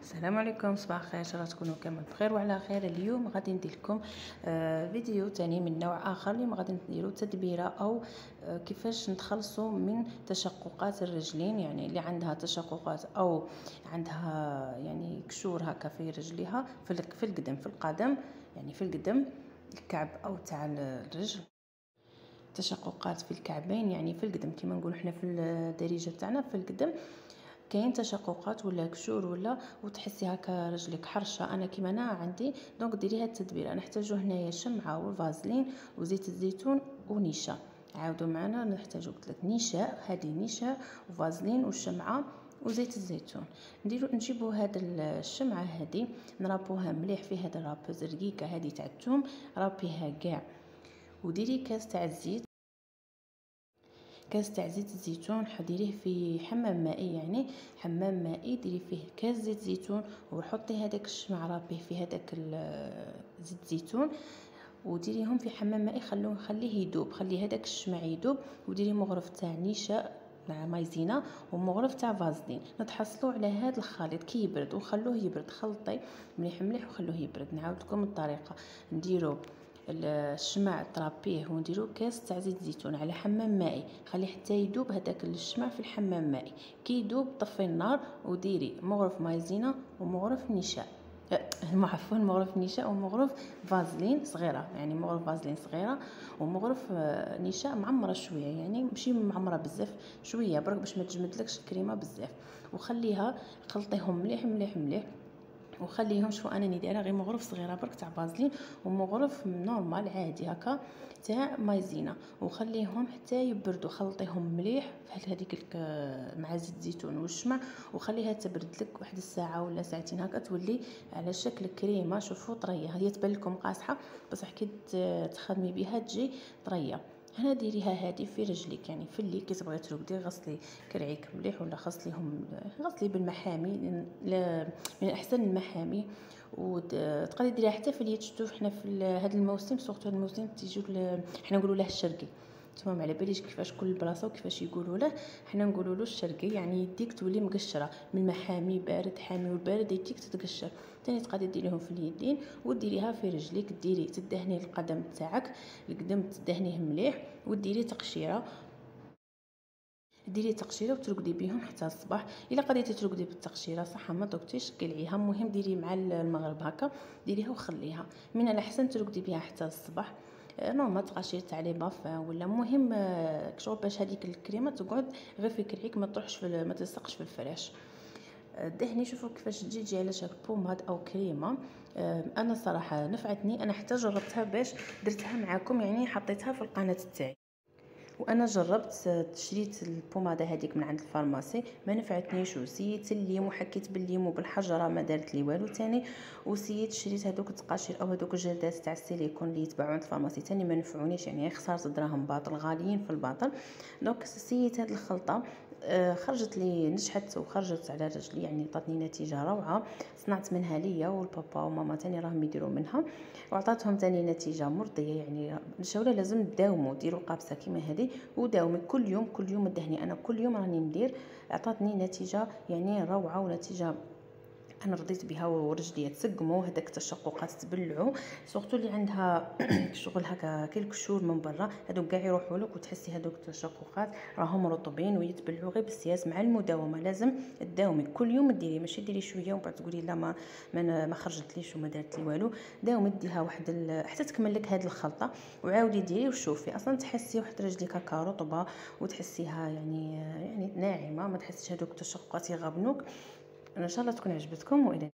السلام عليكم صباح الخير. الله تكونوا كامل بخير وعلى خير. اليوم غادي ندير لكم آه فيديو تاني من نوع آخر اليوم غادي نديروا تدبيرة أو آه كيفاش نتخلصوا من تشققات الرجلين. يعني اللي عندها تشققات أو عندها يعني كشور هكا في رجليها في في القدم في القدم يعني في القدم الكعب أو تاع الرجل. تشققات في الكعبين يعني في القدم كما نقول إحنا في الدارجة تاعنا في القدم. كاين تشققات ولا قشور ولا وتحسي هكا رجلك حرشة. أنا كيما أنا عندي donc ديري هاد التدبير. نحتاجو هنايا شمعة وفازلين وزيت الزيتون ونشا. عاودوا معنا نحتاجو لك نشاء هذه نشاء وفازلين والشمعه وزيت الزيتون. نديرو نجيبو هاد الشمعة هذه نرابوها مليح في هاد الرابوز رقيقه هذه تاع الثوم رابيها كاع. وديري كاس تاع الزيت. كاس تاع زيت الزيتون حضريه في حمام مائي يعني حمام مائي ديري فيه كاس زيت زيتون وحطي هذاك الشمع رابيه في هذاك زيت الزيتون وديريهم في حمام مائي خلوه خليه يذوب خلي هذاك الشمع يذوب وديري مغرف تاع نشا مع مايزينا ومغرف تاع فازلين. نتحصلوا على هذا الخليط كي يبرد وخلوه يبرد خلطي مليح مليح وخلوه يبرد. نعاود لكم الطريقة. نديرو الشمع طرابيه ونديرو كاس تاع زيت زيتون على حمام مائي. خليه حتى يذوب هذاك الشمع في الحمام مائي. كي يذوب طفي النار وديري مغرف مايزينا ومغرف نشا عفوا مغرف نشاء ومغرف فازلين صغيرة. يعني مغرف فازلين صغيرة ومغرف آه، نشاء معمرة شوية. يعني ماشي معمرة بزاف شوية برك باش ما تجمدلكش الكريمة بزاف. وخليها خلطيهم مليح مليح مليح. وخليهم شوفوا أنا دايره غير مغرف صغيرة برك تاع فازلين ومغرف normal عادي هكا تاع مايزينا. وخليهم حتى يبردوا خلطيهم مليح في هذيك مع زيت الزيتون والشمع وخليها تبرد لك واحد الساعة ولا ساعتين هكا تولي على شكل كريمة. شوفوا طرية هي تبان لكم قاصحة بصح كي تخدمي بها تجي طرية. هنا ديريها هادي في رجليك يعني في اللي كي تبغي ترقدي غسلي كرعيك مليح ولا غسليهم غسلي بالما حامي من أحسن الما حامي. وتقدري ديريها حتى في اليد شفتو حنا في هذا الموسم surtout الموسم تيجيو حنا نقولوا له الشرقي. نتوما ما على باليش كيفاش كل بلاصة وكيفاش يقولوا له. حنا نقولوا له الشرقي يعني يديك تولي مقشرة. من الما حامي بارد حامي والبارد يديك تتقشر. ثاني تقدري ديريهم في اليدين وديريها في رجليك. ديري تدهني القدم تاعك. القدم تدهنيه مليح وديري تقشيرة. ديري تقشيرة وترقدي بهم حتى الصباح. إلا قدرتي ترقدي بالتقشيرة صح ما دوكتيش قلعيها. المهم ديري مع المغرب هكا. ديريها وخليها. من الأحسن ترقدي بها حتى الصباح. normal تقاشي تاع les bas fins ولا المهم كشغل باش هذيك الكريمه تقعد غير في كرعيك ما تروحش في ما تلصقش في الفراش. دهني شوفوا كيفاش تجي تجي على شكل pommade أو كريمة. أنا صراحة نفعتني أنا حتى جربتها باش درتها معاكم يعني حطيتها في القناة تاعي. وأنا جربت شريت ال pommade هذيك من عند ال pharmacie ما نفعتنيش وسيت ال lime وحكيت بال lime وبالحجرة ما دارت لي والو. تاني وسيت شريت هذوك التقاشير أو هذوك الجلدات تاع السيليكون اللي يتباعوا عند ال pharmacie. تاني ما نفعونيش يعني خسرت دراهم باطل غاليين في الباطل. donc سيت هذه الخلطة خرجت لي نجحت وخرجت على رجلي يعني عطاتني نتيجة روعة. صنعت منها ليا والبابا وماما تاني راهم يديروا منها. وعطاتهم تاني نتيجة مرضية يعني الشوله لازم تداوموا ديروا قابسه كيما هذه وداومي. كل يوم كل يوم دهني أنا كل يوم راني ندير. عطاتني نتيجة يعني روعة ونتيجة أنا رضيت بها ورجلي تسقموا هذاك التشققات تبلعوا surtout اللي عندها شغل هكا كي القشور من برا هذوك كاع يروحوا لك وتحسي هذوك التشققات راهم رطبين ويتبلعوا غير بالسياس مع المداومة. لازم تداومي كل يوم ديري ماشي ديري شوية ومن بعد تقولي لا ما ما, ما خرجت وما دارت لي والو. داومي ديها واحد حتى تكمل لك هذه الخلطة وعاودي ديري وشوفي. أصلا تحسي واحد رجليك هكا رطبة وتحسيها يعني يعني ناعمة ما تحسيش هذوك التشققات يغبنوك إن شاء الله تكون عجبتكم وإلى